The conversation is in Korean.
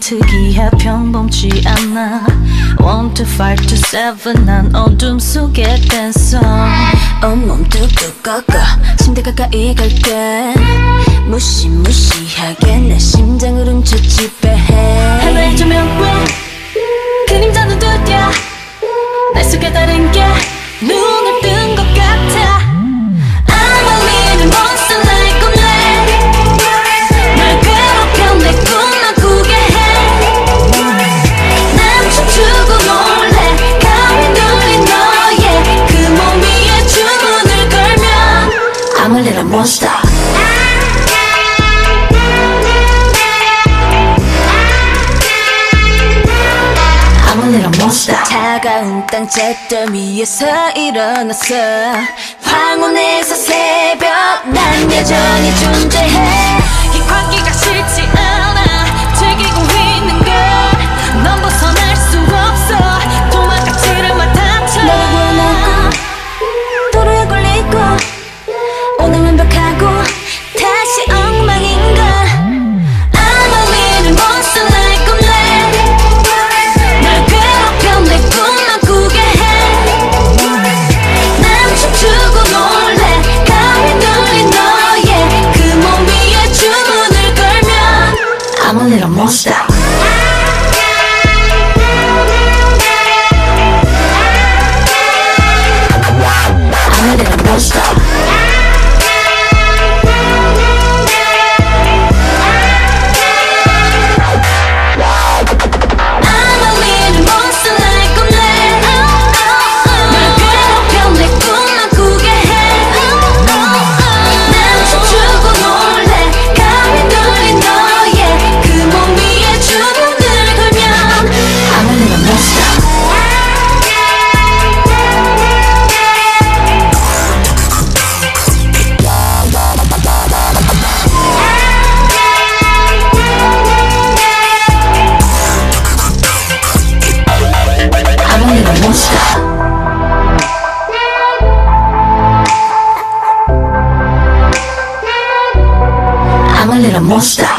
특이해 평범치 않아. One to five to seven 난 어둠 속의 댄서. 온몸 뚝뚝 꺾어 침대 가까이 갈게. 무시무시하게 내 심장을 훔쳐 지 I'm a little monster I'm a little monster 차가운 땅 잿돌 위에서 일어났어 황혼에서 새벽 난 여전히 광기가 monster.